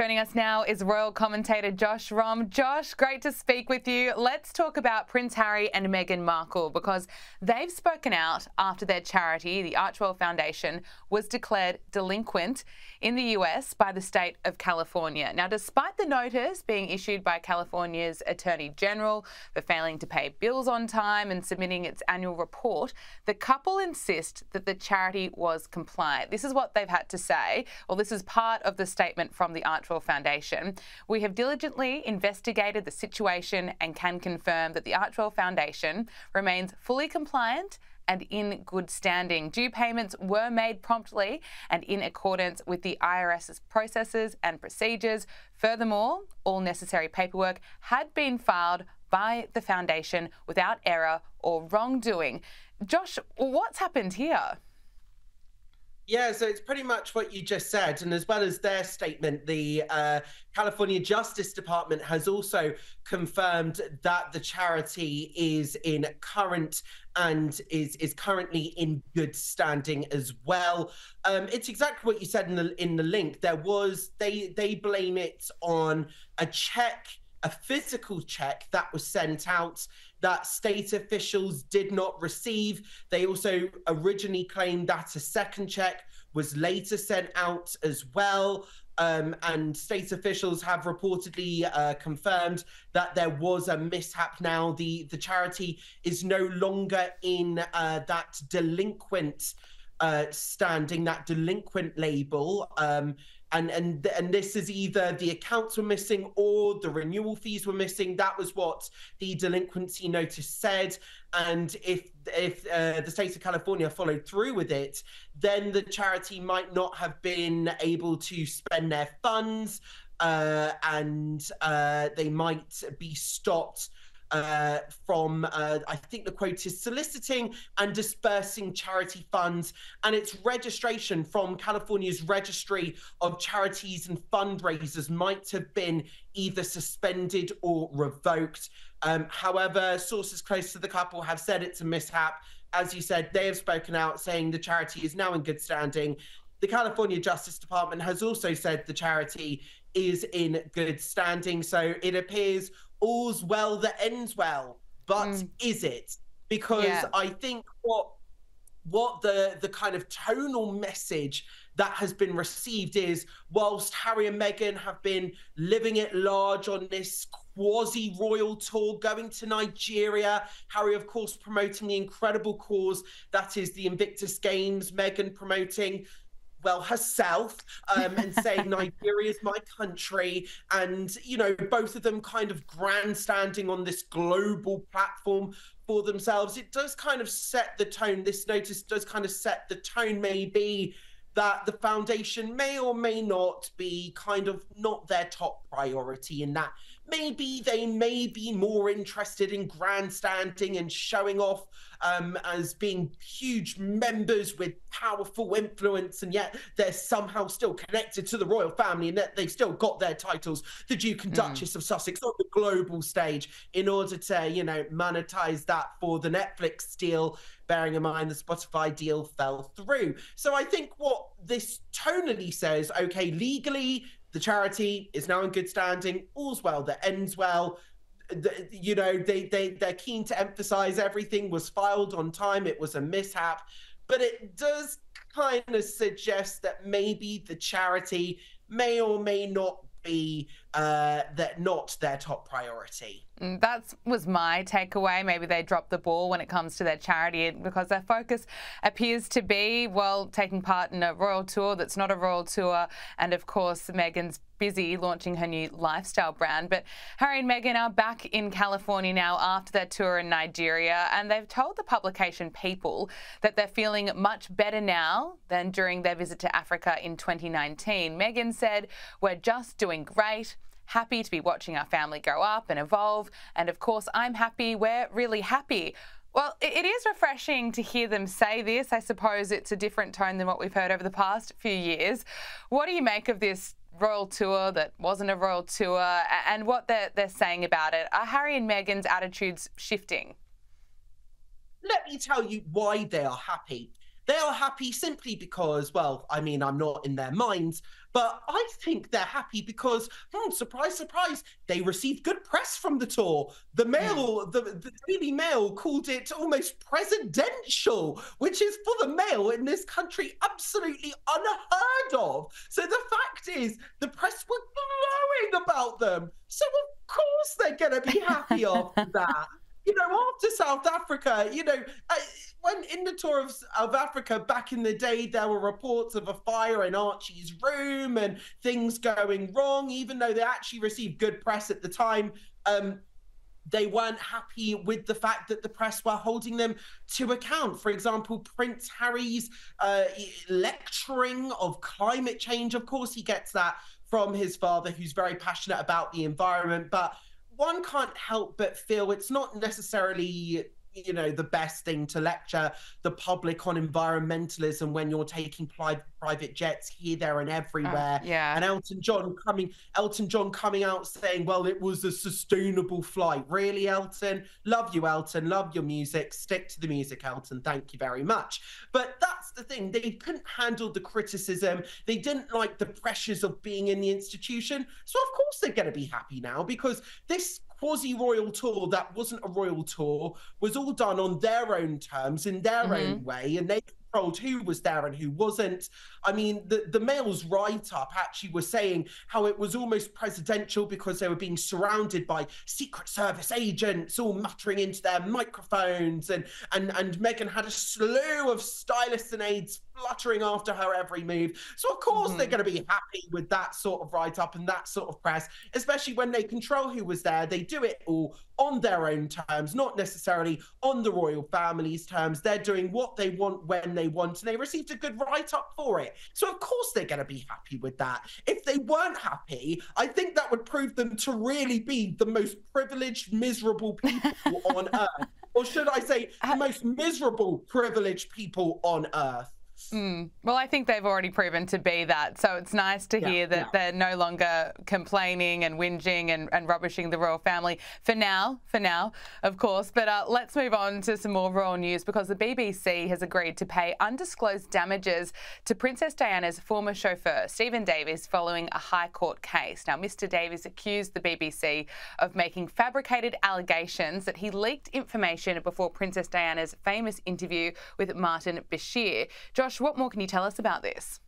Joining us now is royal commentator Josh Rom. Josh, great to speak with you. Let's talk about Prince Harry and Meghan Markle because they've spoken out after their charity, the Archewell Foundation, was declared delinquent in the US by the state of California. Now, despite the notice being issued by California's Attorney General for failing to pay bills on time and submitting its annual report, the couple insist that the charity was compliant. This is what they've had to say. Well, this is part of the statement from the Foundation. We have diligently investigated the situation and can confirm that the Archewell Foundation remains fully compliant and in good standing. Due payments were made promptly and in accordance with the IRS's processes and procedures. Furthermore, all necessary paperwork had been filed by the foundation without error or wrongdoing. Josh, what's happened here? Yeah, so it's pretty much what you just said. And as well as their statement, the uh, California Justice Department has also confirmed that the charity is in current and is is currently in good standing as well. Um, it's exactly what you said in the in the link. There was they they blame it on a check a physical check that was sent out that state officials did not receive. They also originally claimed that a second check was later sent out as well. Um, and state officials have reportedly uh, confirmed that there was a mishap. Now the the charity is no longer in uh, that delinquent uh, standing, that delinquent label. Um, and and and this is either the accounts were missing or the renewal fees were missing. That was what the delinquency notice said. And if if uh, the state of California followed through with it, then the charity might not have been able to spend their funds, uh, and uh, they might be stopped uh, from, uh, I think the quote is soliciting and dispersing charity funds and its registration from California's registry of charities and fundraisers might have been either suspended or revoked. Um, however, sources close to the couple have said it's a mishap. As you said, they have spoken out saying the charity is now in good standing. The California Justice Department has also said the charity is in good standing. So it appears all's well that ends well. But mm. is it? Because yeah. I think what what the the kind of tonal message that has been received is whilst Harry and Meghan have been living it large on this quasi royal tour going to Nigeria. Harry, of course, promoting the incredible cause that is the Invictus Games, Meghan promoting well herself um, and saying Nigeria is my country, and you know both of them kind of grandstanding on this global platform for themselves. It does kind of set the tone. This notice does kind of set the tone, maybe that the foundation may or may not be kind of not their top priority in that maybe they may be more interested in grandstanding and showing off um, as being huge members with powerful influence, and yet they're somehow still connected to the royal family, and that they've still got their titles, the Duke and mm. Duchess of Sussex, on the global stage, in order to, you know, monetize that for the Netflix deal. Bearing in mind the Spotify deal fell through. So I think what this tonally says, okay, legally, the charity is now in good standing. All's well that ends well. The, you know, they, they, they're keen to emphasize everything was filed on time. It was a mishap. But it does kind of suggest that maybe the charity may or may not be uh, that not their top priority. Mm, that was my takeaway. Maybe they dropped the ball when it comes to their charity because their focus appears to be, well, taking part in a royal tour that's not a royal tour. And of course, Meghan's busy launching her new lifestyle brand. But Harry and Meghan are back in California now after their tour in Nigeria. And they've told the publication People that they're feeling much better now than during their visit to Africa in 2019. Meghan said, We're just doing great happy to be watching our family grow up and evolve. And of course, I'm happy. We're really happy. Well, it is refreshing to hear them say this. I suppose it's a different tone than what we've heard over the past few years. What do you make of this royal tour that wasn't a royal tour and what they're, they're saying about it? Are Harry and Meghan's attitudes shifting? Let me tell you why they are happy They are happy simply because, well, I mean, I'm not in their minds, but I think they're happy because, hmm, surprise, surprise, they received good press from the tour. The hmm. Mail, the, the Daily Mail called it almost presidential, which is for the Mail in this country absolutely unheard of. So the fact is, the press were glowing about them. So of course they're going to be happy after that you know, after South Africa, you know, when in the tour of, of Africa back in the day, there were reports of a fire in Archie's room and things going wrong, even though they actually received good press at the time. Um, they weren't happy with the fact that the press were holding them to account. For example, Prince Harry's uh, lecturing of climate change. Of course, he gets that from his father, who's very passionate about the environment. But one can't help but feel it's not necessarily you know the best thing to lecture the public on environmentalism when you're taking private private jets here there and everywhere. uh, yeah. And elton john coming elton john coming out saying well it was a sustainable flight. Really elton? Love you elton. Love your music. Stick to the music elton. Thank you very much. But that's the thing. They couldn't handle the criticism. They didn't like the pressures of being in the institution. So of course they're going to be happy now because this quasi royal tour that wasn't a royal tour was all done on their own terms in their mm-hmm. own way and they controlled who was there and who wasn't. I mean, the, the Mail's write up actually was saying how it was almost presidential because they were being surrounded by Secret Service agents all muttering into their microphones, and, and, and Meghan had a slew of stylists and aides fluttering after her every move. So, of course, mm-hmm. they're going to be happy with that sort of write up and that sort of press, especially when they control who was there. They do it all on their own terms, not necessarily on the royal family's terms. They're doing what they want when they want, and they received a good write up for it. So, of course, they're going to be happy with that. If they weren't happy, I think that would prove them to really be the most privileged, miserable people on earth. Or should I say, the most miserable, privileged people on earth. Mm. Well, I think they've already proven to be that. So it's nice to yeah, hear that yeah. they're no longer complaining and whinging and, and, rubbishing the royal family for now, for now, of course. But uh, let's move on to some more royal news because the BBC has agreed to pay undisclosed damages to Princess Diana's former chauffeur, Stephen Davies, following a High Court case. Now, Mr. Davies accused the BBC of making fabricated allegations that he leaked information before Princess Diana's famous interview with Martin Bashir. Josh, what more can you tell us about this?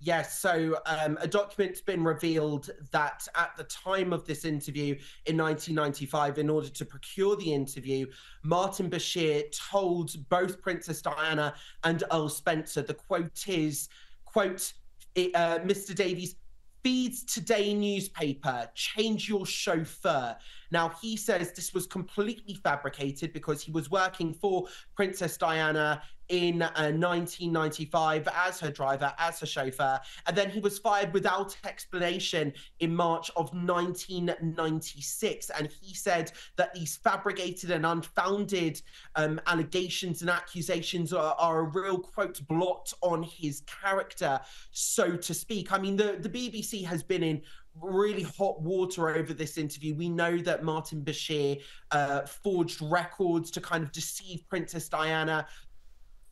Yes, so um, a document's been revealed that at the time of this interview in 1995, in order to procure the interview, Martin Bashir told both Princess Diana and Earl Spencer, the quote is, quote, uh, Mr. Davies, feeds today newspaper, change your chauffeur. Now, he says this was completely fabricated because he was working for Princess Diana in uh, 1995 as her driver, as her chauffeur. And then he was fired without explanation in March of 1996. And he said that these fabricated and unfounded um, allegations and accusations are, are, a real, quote, blot on his character, so to speak. I mean, the, the BBC has been in really hot water over this interview. We know that Martin Bashir uh, forged records to kind of deceive Princess Diana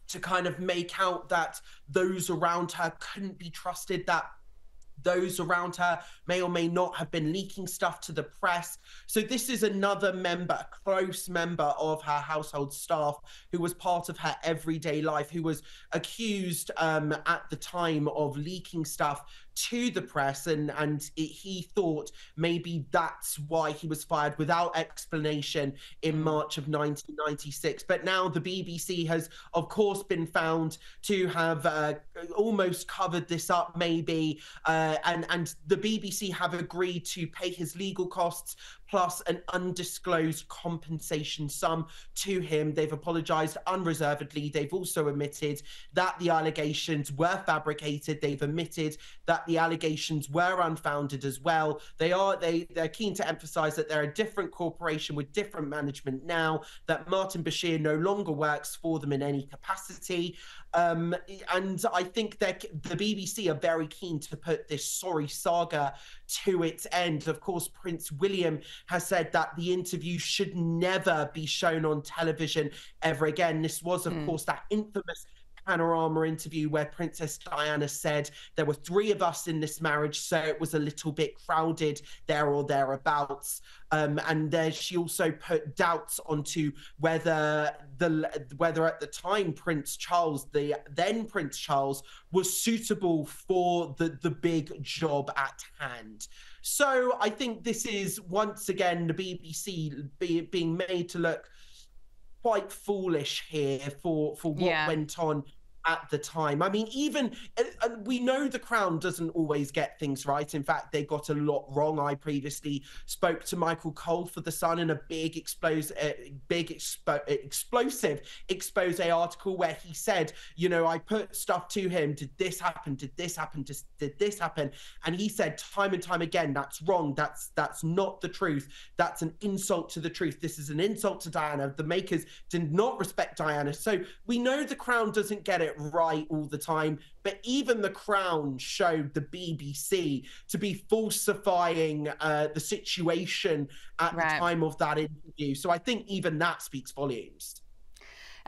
to kind of make out that those around her couldn't be trusted, that those around her may or may not have been leaking stuff to the press. So, this is another member, close member of her household staff, who was part of her everyday life, who was accused um, at the time of leaking stuff to the press and and it, he thought maybe that's why he was fired without explanation in hmm. March of 1996 but now the BBC has of course been found to have uh, almost covered this up maybe uh, and and the BBC have agreed to pay his legal costs plus an undisclosed compensation sum to him. They've apologized unreservedly. They've also admitted that the allegations were fabricated. They've admitted that the allegations were unfounded as well. They are they they're keen to emphasize that they're a different corporation with different management now, that Martin Bashir no longer works for them in any capacity. Um, and I think that the BBC are very keen to put this sorry saga to its end. Of course, Prince William has said that the interview should never be shown on television ever again. This was, of mm. course, that infamous panorama interview where Princess Diana said there were three of us in this marriage, so it was a little bit crowded there or thereabouts. Um, and uh, she also put doubts onto whether the whether at the time Prince Charles, the then Prince Charles, was suitable for the the big job at hand. So I think this is once again the BBC be, being made to look quite foolish here for for what yeah. went on at the time. I mean, even we know the Crown doesn't always get things right. In fact, they got a lot wrong. I previously spoke to Michael Cole for the Sun in a big uh, big expo- explosive expose article where he said, you know, I put stuff to him. Did this happen? Did this happen? Did, did this happen? And he said time and time again, that's wrong. That's that's not the truth. That's an insult to the truth. This is an insult to Diana. The makers did not respect Diana. So we know the Crown doesn't get it right all the time. But even the Crown showed the BBC to be falsifying uh, the situation at right. the time of that interview. So I think even that speaks volumes.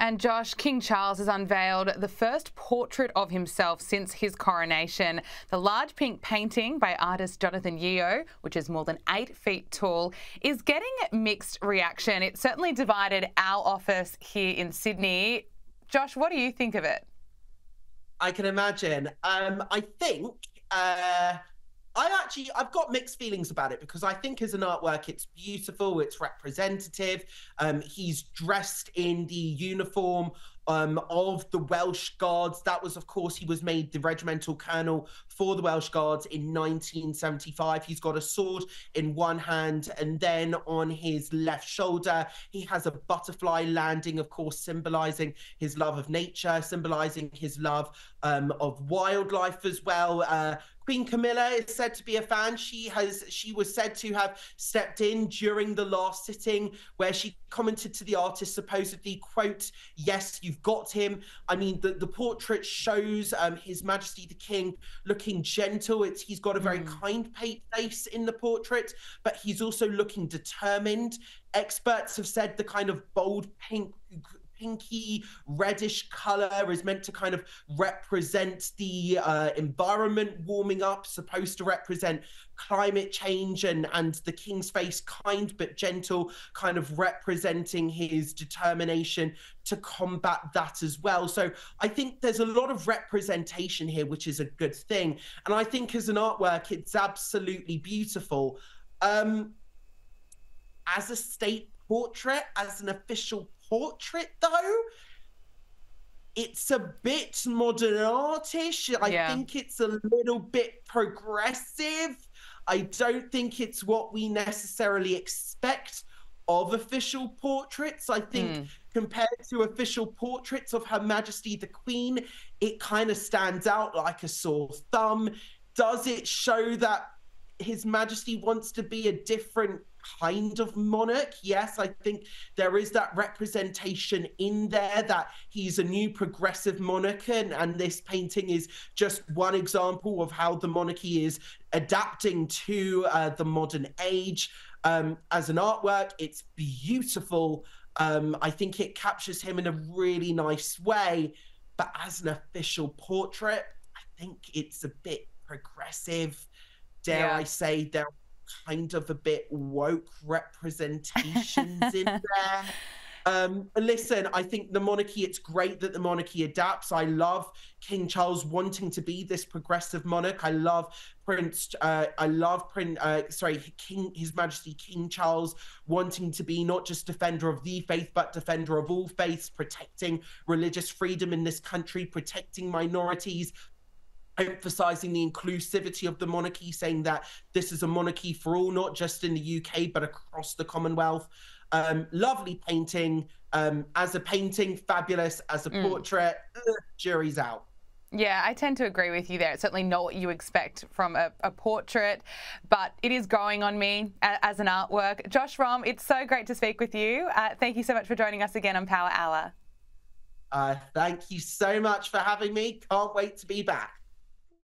And Josh, King Charles has unveiled the first portrait of himself since his coronation. The large pink painting by artist Jonathan Yeo, which is more than eight feet tall, is getting mixed reaction. It certainly divided our office here in Sydney. Josh, what do you think of it? I can imagine. Um, I think uh, I actually I've got mixed feelings about it because I think as an artwork it's beautiful, it's representative. Um, he's dressed in the uniform um, of the Welsh Guards. That was, of course, he was made the regimental colonel for the Welsh Guards in 1975. He's got a sword in one hand, and then on his left shoulder, he has a butterfly landing, of course, symbolizing his love of nature, symbolizing his love um, of wildlife as well. Uh, Queen Camilla is said to be a fan. She has she was said to have stepped in during the last sitting where she commented to the artist supposedly, quote, yes, you've got him. I mean, the, the portrait shows um, His Majesty the King looking gentle. It's he's got a very mm. kind face in the portrait, but he's also looking determined. Experts have said the kind of bold pink pinky reddish color is meant to kind of represent the uh, environment warming up, supposed to represent climate change and and the king's face kind but gentle kind of representing his determination to combat that as well. So i think there's a lot of representation here which is a good thing. And i think as an artwork it's absolutely beautiful. Um as a state portrait as an official portrait though it's a bit modern artish. I yeah. think it's a little bit progressive. I don't think it's what we necessarily expect of official portraits. I think mm. compared to official portraits of Her Majesty the Queen, it kind of stands out like a sore thumb. Does it show that His Majesty wants to be a different kind of monarch. Yes, I think there is that representation in there that he's a new progressive monarch, and, and this painting is just one example of how the monarchy is adapting to uh, the modern age. Um, as an artwork, it's beautiful. Um, I think it captures him in a really nice way. But as an official portrait, I think it's a bit progressive. Dare yeah. I say, there are kind of a bit woke representations in there. Um, listen, I think the monarchy, it's great that the monarchy adapts. I love King Charles wanting to be this progressive monarch. I love Prince, uh, I love Prince, uh, sorry, King, His Majesty King Charles wanting to be not just defender of the faith, but defender of all faiths, protecting religious freedom in this country, protecting minorities, emphasizing the inclusivity of the monarchy, saying that this is a monarchy for all, not just in the UK, but across the Commonwealth. Um, lovely painting. Um, as a painting, fabulous. As a mm. portrait, ugh, jury's out. Yeah, I tend to agree with you there. It's certainly not what you expect from a, a portrait, but it is growing on me as an artwork. Josh Rom, it's so great to speak with you. Uh, thank you so much for joining us again on Power Hour. Uh, thank you so much for having me. Can't wait to be back.